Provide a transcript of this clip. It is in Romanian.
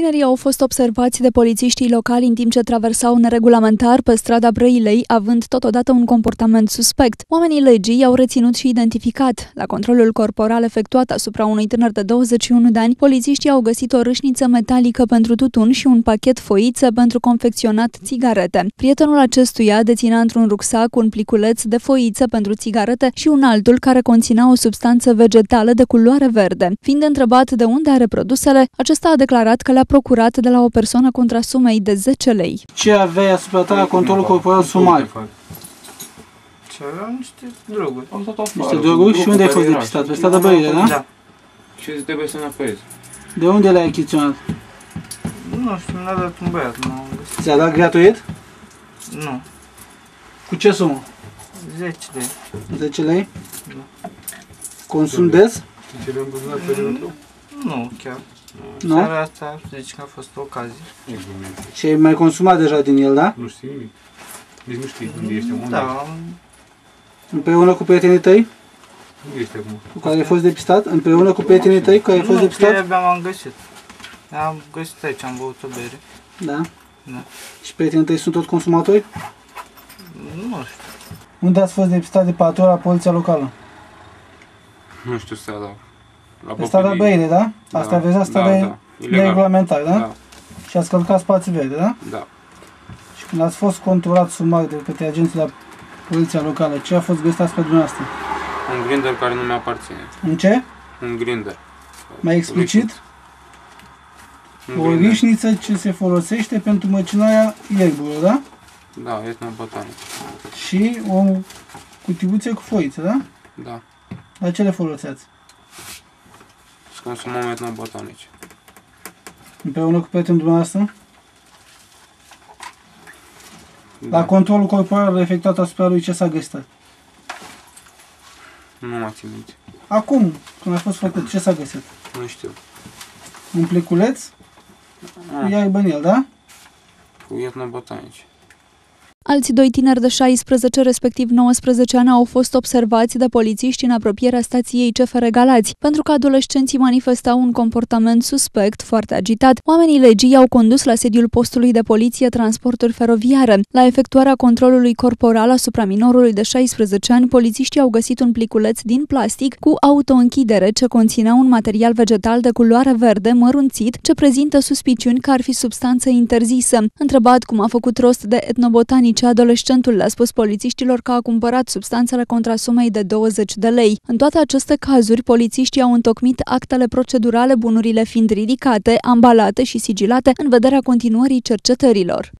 Tinerii au fost observați de polițiștii locali în timp ce traversau neregulamentar pe strada Brăilei, având totodată un comportament suspect. Oamenii legii i-au reținut și identificat. La controlul corporal efectuat asupra unui tânăr de 21 de ani, polițiștii au găsit o râșniță metalică pentru tutun și un pachet foiță pentru confecționat țigarete. Prietenul acestuia deținea într-un rucsac un pliculeț de foiță pentru țigarete și un altul care conținea o substanță vegetală de culoare verde. Fiind întrebat de unde are produsele, acesta a declarat că le-a procurat de la o persoană contra sumei de 10 lei. Ce aveai asupra ta controlul corporal sumar? Ce aveam niște droguri. Niște droguri și unde ai fost depistat? Pe strada Brăile, da? Da. Și trebuie să înapoiezi. De unde le-ai achiziționat? Nu știu, mi-a dat un băiat, nu am găsit. Ți-a dat gratuit? Nu. Cu ce sumă? 10 de 10 lei? Consum des? Ce le-am văzut la perimetru? Nu, chiar. Nu? Seara asta zici că a fost o ocazie. Și ai mai consumat deja din el, da? Nu știi nimic. Nici nu știi unde ești acum. Da, am- Împreună cu prietenii tăi Unde ești acum? cu care ai fost depistat? Împreună cu prietenii tăi cu care ai fost nu, că depistat? abia m-am găsit. Am găsit aici, am băut o bere. Da. Da. Și prietenii tăi sunt tot consumatori? Nu știu. Unde ați fost depistat de patrula poliția locală? Nu știu să dau. La Pe strada Popirii. Brăile, da? Asta aveți asta da, de da. Ilegal. neregulamentar, da? Da, Și ați călcat spațiu verde, da? da. Și când ați fost controlat sumar de către agenții la poliția locală, ce a fost găsit spre dumneavoastră? Un grinder care nu mi-aparține. În ce? Un grinder. Mai explicit? Un O grinder. rișniță ce se folosește pentru măcinarea ierburilor, da? Da, etno botanic. Și o cutiuță cu foiță, da? Da. La ce le foloseați? Și consumăm etno botanici. Împreună cu prietenul dumneavoastră? La Da. controlul corporal efectuat asupra lui ce s-a găsit? Nu mă țin minte. Acum, când a fost făcut, ce s-a găsit? Nu știu. Un pliculeț cu Ah, iarbă în el, da? cu etno botanici. Alți doi tineri de 16, respectiv 19 ani, au fost observați de polițiști în apropierea stației CFR Galați, pentru că adolescenții manifestau un comportament suspect, foarte agitat. Oamenii legii au condus la sediul postului de poliție transporturi feroviare. La efectuarea controlului corporal asupra minorului de 16 ani, polițiștii au găsit un pliculeț din plastic cu autoînchidere ce conținea un material vegetal de culoare verde mărunțit ce prezintă suspiciuni că ar fi substanță interzisă. Întrebat cum a făcut rost de etnobotanice, adolescentul le-a spus polițiștilor că a cumpărat substanțele contra sumei de 20 de lei. În toate aceste cazuri, polițiștii au întocmit actele procedurale, bunurile fiind ridicate, ambalate și sigilate în vederea continuării cercetărilor.